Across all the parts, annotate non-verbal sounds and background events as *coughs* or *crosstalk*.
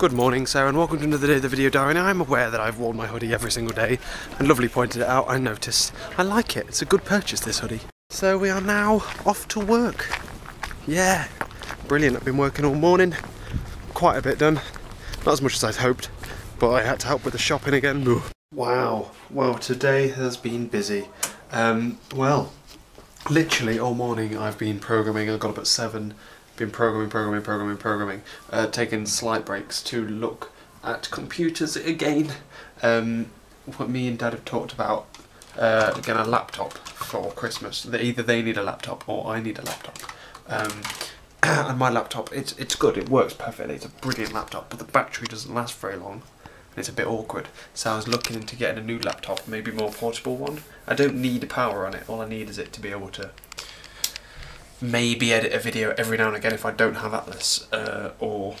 Good morning, Sarah, and welcome to another day of the video diary. Now, I'm aware that I've worn my hoodie every single day, and Lovely pointed it out. I noticed. I like it. It's a good purchase, this hoodie. So we are now off to work. Yeah, brilliant. I've been working all morning. Quite a bit done. Not as much as I'd hoped, but I had to help with the shopping again. Ooh. Wow. Well, today has been busy. Um, well, literally all morning I've been programming. I got up at seven, been programming, programming, programming, programming, uh, taking slight breaks to look at computers again. Um, what me and Dad have talked about, uh, again, a laptop for Christmas. Either they need a laptop or I need a laptop. Um, *clears throat* and my laptop, it's it's good. It works perfectly. It's a brilliant laptop, but the battery doesn't last very long and it's a bit awkward. So I was looking into getting a new laptop, maybe more portable one. I don't need power on it, all I need is it to be able to maybe edit a video every now and again if I don't have Atlas uh, or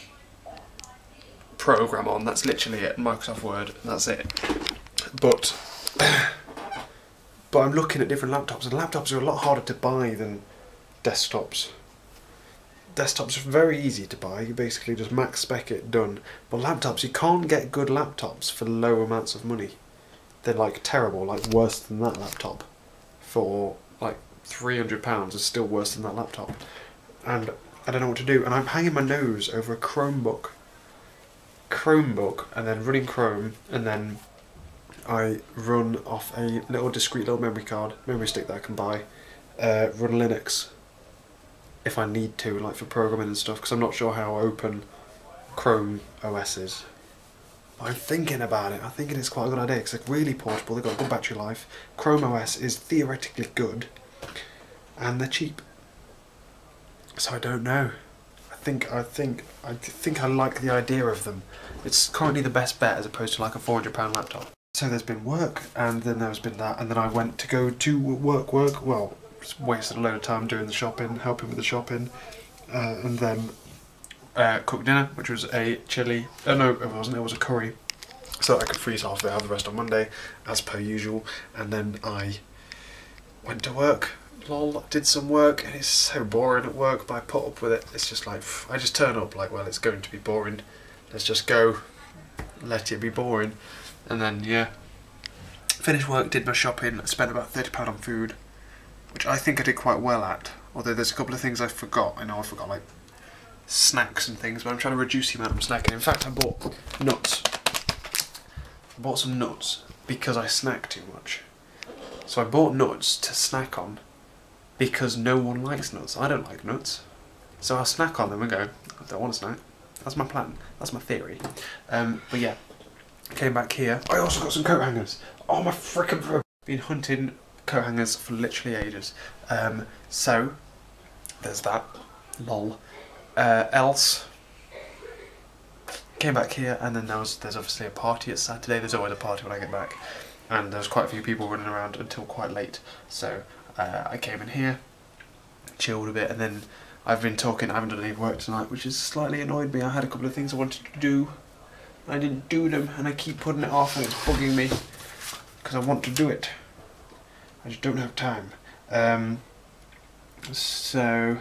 program on. That's literally it, Microsoft Word, that's it. But *coughs* but I'm looking at different laptops and laptops are a lot harder to buy than desktops desktops are very easy to buy. You basically just max spec it, done. But laptops, you can't get good laptops for low amounts of money. They're like terrible, like worse than that laptop. For like £300 is still worse than that laptop. And I don't know what to do. And I'm hanging my nose over a Chromebook. Chromebook, and then running Chrome, and then I run off a little discrete little memory card, memory stick that I can buy, uh, run Linux if I need to, like for programming and stuff, because I'm not sure how open Chrome OS is. I'm thinking about it. I'm thinking it's quite a good idea because they're really portable. They've got a good battery life. Chrome OS is theoretically good, and they're cheap. So I don't know. I think I think I think I like the idea of them. It's currently the best bet as opposed to like a four hundred pound laptop. So there's been work, and then there's been that, and then I went to go to work, work. Well, wasted a load of time doing the shopping, helping with the shopping, uh, and then uh, cooked dinner, which was a chili. Oh no, it wasn't. It was a curry, so I could freeze half of it, have the rest on Monday, as per usual. And then I went to work. Lol, did some work, and it's so boring at work, but I put up with it. It's just like I just turn up like, well, it's going to be boring. Let's just go, let it be boring, and then yeah. Finished work, did my shopping, spent about £30 on food, which I think I did quite well at. Although there's a couple of things I forgot. I know I forgot like snacks and things, but I'm trying to reduce the amount of snacking. In fact, I bought nuts. I bought some nuts because I snack too much. So I bought nuts to snack on because no one likes nuts. I don't like nuts. So I'll snack on them and go, I don't want a snack. That's my plan. That's my theory. Um, but yeah, came back here. I also got some coat hangers. Oh my freaking been hunting coat hangers for literally ages. Um, so, there's that. Lol. Uh, else, came back here and then there was, there's obviously a party. It's Saturday. There's always a party when I get back. And there was quite a few people running around until quite late. So, uh, I came in here, chilled a bit, and then I've been talking. I haven't done any work tonight, which has slightly annoyed me. I had a couple of things I wanted to do. I didn't do them, and I keep putting it off, and it's bugging me because I want to do it. I just don't have time. Um, so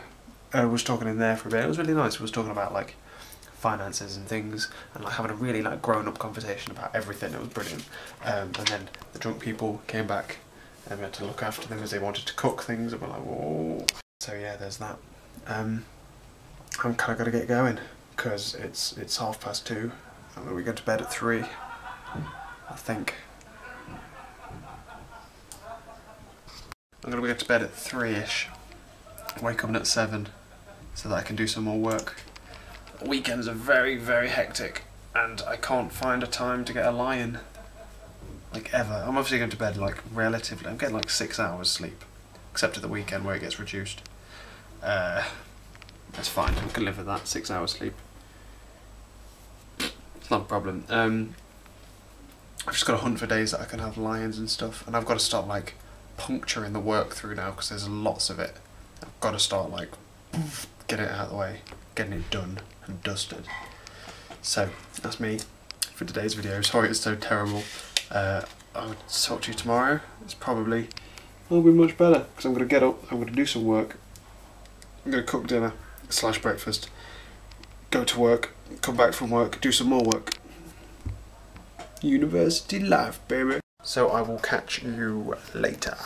I was talking in there for a bit. It was really nice. I was talking about like finances and things, and like having a really like grown-up conversation about everything. It was brilliant. Um, and then the drunk people came back, and we had to look after them because they wanted to cook things, and we're like, whoa. So yeah, there's that. Um, I'm kind of got to get going because it's it's half past two, and we go to bed at three. I think. I'm going to go to bed at 3ish, wake up at 7 so that I can do some more work. Weekends are very, very hectic and I can't find a time to get a lie-in. Like ever. I'm obviously going to bed like relatively, I'm getting like 6 hours sleep. Except at the weekend where it gets reduced. Uh, that's fine, I can live with that, 6 hours sleep. It's not a problem. Um, I've just got to hunt for days that I can have lions and stuff and I've got to start, like puncturing the work through now because there's lots of it. I've got to start like getting it out of the way, getting it done and dusted. So that's me for today's video. Sorry it's so terrible. Uh, I'll talk to you tomorrow. It's probably will be much better because I'm going to get up, I'm going to do some work, I'm going to cook dinner slash breakfast, go to work, come back from work, do some more work. University life, baby. So I will catch you later.